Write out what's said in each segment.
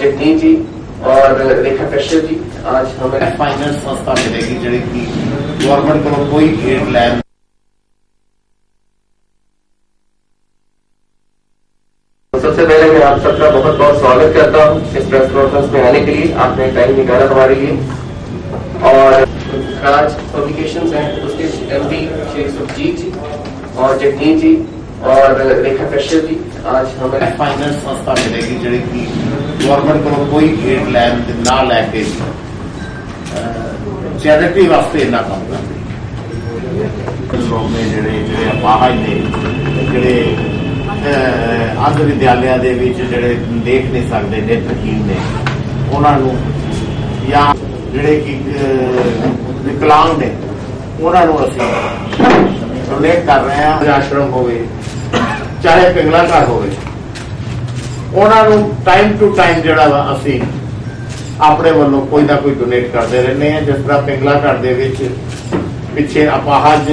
जगनीत जी और रेखा कश्यप जी आज हमें ਫਾਈਨੈਂਸ ਸੰਸਥਾ ਮਿਲੇਗੀ ਜਿਹੜੀ ਕਿ ਗਵਰਨਮੈਂਟ ਕੋਲੋਂ ਕੋਈ ਏਡ ਲੈਣ सबसे पहले मैं आप सबका बहुत बहुत स्वागत करता हूँ इस प्रेस कॉन्फ्रेंस में आने के लिए आपने टाइम निकाला हमारे लिए और राज पब्लिकेशन है उसके एमडी श्री सुखजीत जी और जगनीत जी और रेखा कश्यप जी आज हमें ਫਾਈਨੈਂਸ ਸੰਸਥਾ ਮਿਲੇਗੀ ਜਿਹੜੀ ਕਿ ਗਵਰਨਮੈਂਟ ਕੋਲੋਂ ਕੋਈ ਏਡ ਲੈਣ ਤੇ ਨਾ ਲੈ ਕੇ ਚੈਰਿਟੀ ਵਾਸਤੇ ਇੰਨਾ ਕੰਮ ਕਰਦੇ ਲੋਕ ਨੇ ਜਿਹੜੇ ਜਿਹੜੇ ਅਪਾਹਜ ਨੇ ਜਿਹੜੇ ਅਹ, ਅੰਧ ਦੇ ਵਿੱਚ ਜਿਹੜੇ ਦੇਖ ਨਹੀਂ ਸਕਦੇ ਨੇ ਨੇਤਰਹੀਨ ਨੇ ਉਹਨਾਂ ਨੂੰ ਜਾਂ ਜਿਹੜੇ ਕਿ ਵਿਕਲਾਂਗ ਨੇ ਉਹਨਾਂ ਨੂੰ ਅਸੀਂ ਡੋਨੇਟ ਕਰ ਰਹੇ ਹਾਂ। ਆਸ਼ਰਮ ਹੋਵੇ ਚਾਹੇ ਪਿੰਗਲਾ ਘਰ ਹੋਵੇ ਉਹਨਾਂ ਨੂੰ ਟਾਈਮ ਟੂ ਟਾਈਮ ਜਿਹੜਾ ਵਾ ਅਸੀਂ ਆਪਣੇ ਵੱਲੋਂ ਕੋਈ ਨਾ ਕੋਈ ਡੋਨੇਟ ਕਰਦੇ ਰਹਿੰਦੇ ਆ ਜਿਸ ਤਰ੍ਹਾਂ ਪਿੰਗਲਾ ਘਰ ਦੇ ਵਿੱਚ ਪਿੱਛੇ ਅਪਾਹਜ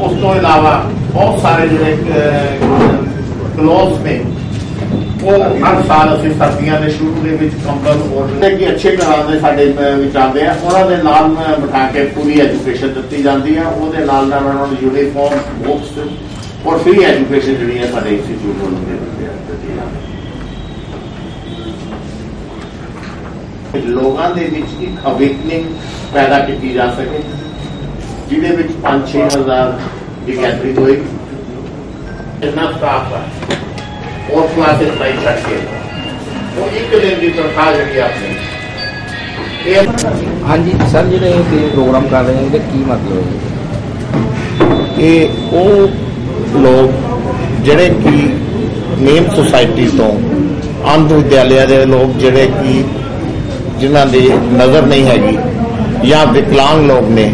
ਉਸ ਤੋਂ ਇਲਾਵਾ ਬਹੁਤ ਸਾਰੇ ਜਿਹੜੇ ਕਲੋਜ਼ ਨੇ ਉਹ ਹਰ ਸਾਲ ਅਸੀਂ ਸਰਦੀਆਂ ਦੇ ਸ਼ੁਰੂ ਦੇ ਵਿੱਚ ਕੰਬਲ ਔਰ ਕਿ ਅੱਛੇ ਘਰਾਂ ਦੇ ਸਾਡੇ ਅਹ, ਵਿੱਚ ਆਉਂਦੇ ਆ। ਉਹਨਾਂ ਦੇ ਨਾਲ ਬਿਠਾ ਕੇ ਪੂਰੀ ਐਜੂਕੇਸ਼ਨ ਦਿੱਤੀ ਜਾਂਦੀ ਆ। ਉਹਦੇ ਨਾਲ ਨਾਲ ਉਹਨਾਂ ਨੂੰ ਯੂਨੀਫਾਰਮ ਬੁੱਕਸ ਔਰ ਫ੍ਰੀ ਐਜੂਕੇਸ਼ਨ ਜਿਹੜੀ ਹੈ ਸਾਡੇ ਇੰਸਟੀਚਿਊਟ ਵੱਲੋਂ ਦੇ ਦਿੱਤੀ ਜਾਂਦੀ ਹੈ। ਲੋਕਾਂ ਦੇ ਵਿੱਚ ਇੱਕ ਅਵੇਕਨਿੰਗ ਪੈਦਾ ਕੀਤੀ ਜਾ ਸਕੇ ਜਿਹਦੇ ਵਿੱਚ 5-6000 ਦੀ ਗੈਦਰਿੰਗ ਹੋਏਗੀ ਇੰਨਾ ਸਟਾਫ ਹੈ ਔਰ ਕਲਾਸਿਸ ਪਾਈ ਛੱਡ ਕੇ। ਉਹ ਇੱਕ ਦਿਨ ਦੀ ਤਨਖਾਹ ਜਿਹੜੀ ਆਪਣੀ ਇਹ ਹਾਂਜੀ ਸਰ ਜਿਹੜੇ ਪ੍ਰੋਗਰਾਮ ਕਰ ਰਹੇ ਹੋ ਇਹਦਾ ਕੀ ਮਤਲਬ ਹੈ? ਇਹ ਉਹ ਲੋਕ ਜਿਹੜੇ ਕਿ ਮੇਨ ਸੁਸਾਇਟੀ ਤੋਂ ਅੰਧ ਵਿਦਿਆਲਿਆ ਦੇ ਲੋਕ ਜਿਹੜੇ ਕਿ ਜਿਨ੍ਹਾਂ ਦੀ ਨਜ਼ਰ ਨਹੀਂ ਹੈਗੀ ਜਾਂ ਵਿਕਲਾਂਗ ਲੋਕ ਨੇ,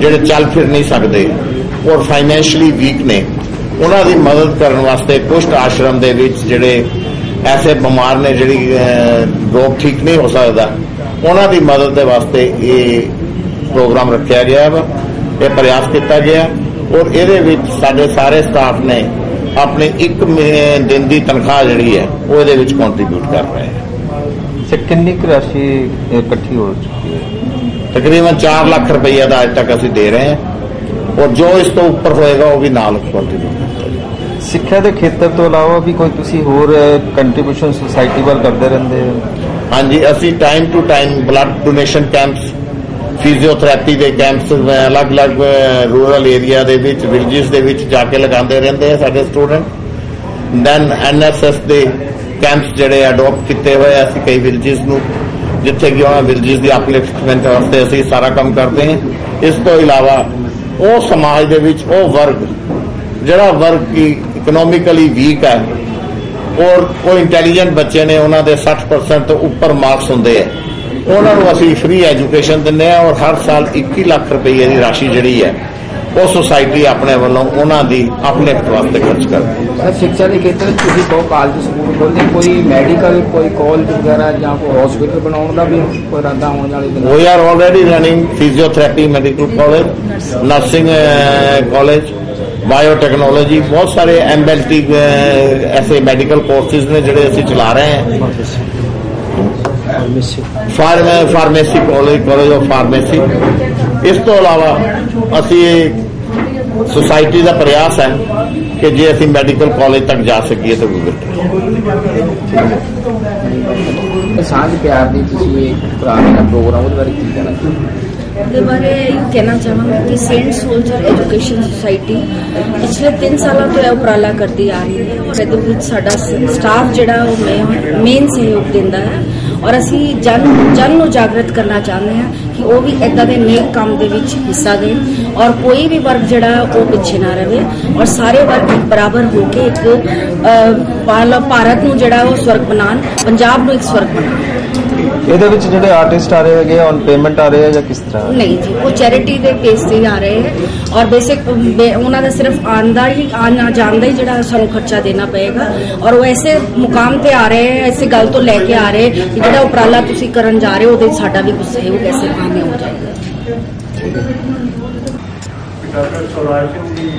ਜਿਹੜੇ ਚੱਲ ਫਿਰ ਨਹੀਂ ਸਕਦੇ ਔਰ ਫਾਈਨੈਂਸ਼ਲੀ ਵੀਕ ਨੇ, ਉਹਨਾਂ ਦੀ ਮਦਦ ਕਰਨ ਵਾਸਤੇ ਕੁਸ਼ਟ ਆਸ਼ਰਮ ਦੇ ਵਿੱਚ ਜਿਹੜੇ ਐਸੇ ਬਿਮਾਰ ਨੇ ਜਿਹੜੀ ਰੋਗ ਠੀਕ ਨਹੀਂ ਹੋ ਸਕਦਾ, ਉਹਨਾਂ ਦੀ ਮਦਦ ਦੇ ਵਾਸਤੇ ਇਹ ਪ੍ਰੋਗਰਾਮ ਰੱਖਿਆ ਗਿਆ ਵਾ, ਇਹ ਪ੍ਰਯਾਸ ਕੀਤਾ ਗਿਆ। ਔਰ ਇਹਦੇ ਵਿੱਚ ਸਾਡੇ ਸਾਰੇ ਸਟਾਫ ਨੇ ਆਪਣੀ ਇੱਕ ਮਹੀ- ਦਿਨ ਦੀ ਤਨਖਾਹ ਜਿਹੜੀ ਹੈ ਉਹ ਇਹਦੇ ਵਿੱਚ ਕੰਟਰੀਬਿਊਟ ਕਰ ਰਹੇ ਹੈ। ਸਰ ਕਿੰਨੀ ਕੁ ਰਾਸ਼ੀ ਇਕੱਠੀ ਹੋ ਚੁੱਕੀ ਹੈ? ਤਕਰੀਬਨ 4 ਲੱਖ ਰੁਪਈਆ ਦਾ ਅੱਜ ਤੱਕ ਅਸੀਂ ਦੇ ਰਹੇ ਹਾਂ। ਔਰ ਜੋ ਇਸ ਤੋਂ ਉੱਪਰ ਹੋਏਗਾ ਉਹ ਵੀ ਨਾਲ ਕੰਟਰੀਬਿਊਟ ਸਿੱਖਿਆ ਦੇ ਖੇਤਰ ਤੋਂ ਇਲਾਵਾ ਵੀ ਕੋਈ ਤੁਸੀਂ ਹੋਰ ਕੰਟਰੀਬਿਊਸ਼ਨ ਸੁਸਾਇਟੀ ਵੱਲ ਕਰਦੇ ਰਹਿੰਦੇ ਹੋ? ਹਾਂਜੀ ਅਸੀਂ time to time blood donation camps physiotherapy ਦੇ ਕੈਂਪਸ ਅਲੱਗ-ਅਲੱਗ ਰੂਰਲ ਏਰੀਆ ਦੇ ਵਿੱਚ ਵਿਲੇजेस ਦੇ ਵਿੱਚ ਜਾ ਕੇ ਲਗਾਉਂਦੇ ਰਹਿੰਦੇ ਆ ਸਾਡੇ ਸਟੂਡੈਂਟ ਦੈਨ ਐਨਐਸਐਸ ਦੇ ਕੈਂਪਸ ਜਿਹੜੇ ਅਡਾਪਟ ਕੀਤੇ ਹੋਏ ਅਸੀਂ ਕਈ ਵਿਲੇजेस ਨੂੰ, ਜਿੱਥੇ ਕਿ ਉਹਨਾਂ ਵਿਲੇजेस ਦੀ ਅਪਲਿਫਟਮੈਂਟ ਵਾਸਤੇ ਅਸੀਂ ਸਾਰਾ ਕੰਮ ਕਰਦੇ ਹਾਂ। ਇਸ ਤੋਂ ਇਲਾਵਾ ਉਹ ਸਮਾਜ ਦੇ ਵਿੱਚ, ਉਹ ਵਰਗ, ਜਿਹੜਾ ਵਰਗ ਕੀ ਇਕਨੋਮਿਕਲੀ ਵੀਕ ਹੈ ਔਰ ਕੋਈ ਇੰਟੈਲੀਜੈਂਟ ਬੱਚੇ ਨੇ, ਉਹਨਾਂ ਦੇ 60% ਤੋਂ ਉੱਪਰ ਮਾਰਕਸ ਹੁੰਦੇ ਆ। ਉਹਨਾਂ ਨੂੰ ਅਸੀਂ ਫ੍ਰੀ ਐਜੂਕੇਸ਼ਨ ਦਿੰਦੇ ਆ ਔਰ ਹਰ ਸਾਲ 21 ਲੱਖ ਰੁਪਏ ਦੀ ਰਾਸ਼ੀ ਜਿਹੜੀ ਹੈ ਉਹ ਸੁਸਾਇਟੀ ਆਪਣੇ ਵੱਲੋਂ ਉਹਨਾਂ ਦੀ ਅਪਲਿਫਟ ਵਾਸਤੇ ਖਰਚ ਕਰਦੀ ਹੈ। ਸਰ ਸਿੱਖਿਆ ਦੇ ਖੇਤਰ ਵਿੱਚ ਤੁਸੀਂ ਕਹੋ ਕਾਲਜ ਸਕੂਲ ਖੋਲ੍ਹਦੇ ਕੋਈ ਮੈਡੀਕਲ ਕੋਈ ਕਾਲਜ ਵਗੈਰਾ ਜਾਂ ਕੋਈ ਹਸਪੀਟਲ ਬਣਾਉਣ ਦਾ ਵੀ ਇਰਾਦਾ ਹੋਣ ਵਾਲੇ ਦਿਨ already running physiotherapy medical college, nursing uh, college, biotechnology ਬਹੁਤ ਸਾਰੇ ਐਮਐਲਟੀ ਐਸੇ ਮੈਡੀਕਲ ਕੋਰਸਿਸ ਨੇ ਜਿਹੜੇ ਅਸੀਂ ਚਲਾ ਰਹੇ ਹਾਂ। Pharm pharmacy college college of pharmacy ਇਸ ਤੋਂ ਇਲਾਵਾ ਅਸੀਂ ਸੁਸਾਇਟੀ ਦਾ ਪ੍ਰਯਾਸ ਹੈ ਕਿ ਜੇ ਅਸੀਂ ਮੈਡੀਕਲ ਕਾਲਜ ਤੱਕ ਜਾ ਸਕੀਏ ਤਾਂ ਬਿਹਤਰ ਸਾਂਝ ਪਿਆਰ ਦੀ ਤੁਸੀਂ ਇੱਕ ਪੁਰਾਣਾ ਪ੍ਰੋਗਰਾਮ ਉਹਦੇ ਬਾਰੇ ਕੀ ਕਹਿਣਾ ਚਾਹੁੰਦੇ ਉਹਦੇ ਬਾਰੇ ਇਹ ਕਹਿਣਾ ਚਾਹਾਂਗਾ ਕਿ ਸੇਂਟ ਸੋਲਜਰ ਐਜੂਕੇਸ਼ਨ ਸੁਸਾਇਟੀ ਪਿਛਲੇ 3 ਸਾਲਾਂ ਤੋਂ ਇਹ ਉਪਰਾਲਾ ਕਰਦੀ ਆ ਰਹੀ ਹੈ ਔਰ ਇਹਦੇ ਵਿੱਚ ਸਾਡਾ ਸਟਾਫ ਜਿਹੜਾ ਉਹ ਮੇਨ ਸਹਿਯੋਗ ਦਿੰਦਾ ਹੈ। ਔਰ ਅਸੀਂ ਜਨ ਜਨ ਨੂੰ ਜਾਗਰਤ ਕਰਨਾ ਚਾਹੁੰਦੇ ਹਾਂ ਕਿ ਉਹ ਵੀ ਇਦਾਂ ਦੇ ਨੇਕ ਕੰਮ ਦੇ ਵਿੱਚ ਹਿੱਸਾ ਦੇਣ ਔਰ ਕੋਈ ਵੀ ਵਰਗ ਜਿਹੜਾ ਉਹ ਪਿੱਛੇ ਨਾ ਰਹੇ ਔਰ ਸਾਰੇ ਵਰਗ ਇੱਕ ਬਰਾਬਰ ਹੋ ਕੇ ਇੱਕ ਭਾਰਤ ਨੂੰ ਜਿਹੜਾ ਉਹ ਸਵਰਗ ਬਣਾਉਣ, ਪੰਜਾਬ ਨੂੰ ਇੱਕ ਸਵਰਗ ਬਣਾਉਣ। ਇਹਦੇ ਵਿੱਚ ਜਿਹੜੇ ਆਰਟਿਸਟ ਆ ਰਹੇ ਹੈਗੇ ਔਨ ਪੇਮੈਂਟ ਆ ਰਹੇ ਆ ਜਾਂ ਕਿਸ ਤਰ੍ਹਾਂ? ਨਹੀਂ ਜੀ ਉਹ ਚੈਰਿਟੀ ਦੇ ਬੇਸ ਤੇ ਹੀ ਆ ਰਹੇ ਹੈ ਔਰ ਬੇਸਿਕ ਉਹਨਾਂ ਦਾ ਸਿਰਫ ਆਂਦਾ ਹੀ ਆਣਾ ਜਾਂਦਾ ਹੀ ਜਿਹੜਾ ਸਾਨੂੰ ਖਰਚਾ ਦੇਣਾ ਪਏਗਾ ਔਰ ਉਹ ਐਸੇ ਮੁਕਾਮ ਤੇ ਆ ਰਹੇ ਹੈ ਐਸੇ ਗੱਲ ਤੋਂ ਲੈ ਕੇ ਆ ਰਹੇ ਕਿ ਜਿਹੜਾ ਉਪਰਾਲਾ ਤੁਸੀਂ ਕਰਨ ਜਾ ਰਹੇ ਹੋ ਉਹਦੇ ਸਾਡਾ ਵੀ ਕੁਝ ਸਹਿਯੋਗ ਐਸੇ ਕਾਮਯਾਬ ਹੋ ਜਾਏਗਾ। ਡਾਕਟਰ ਸੋਰਾਜ ਸਿੰਘ ਜੀ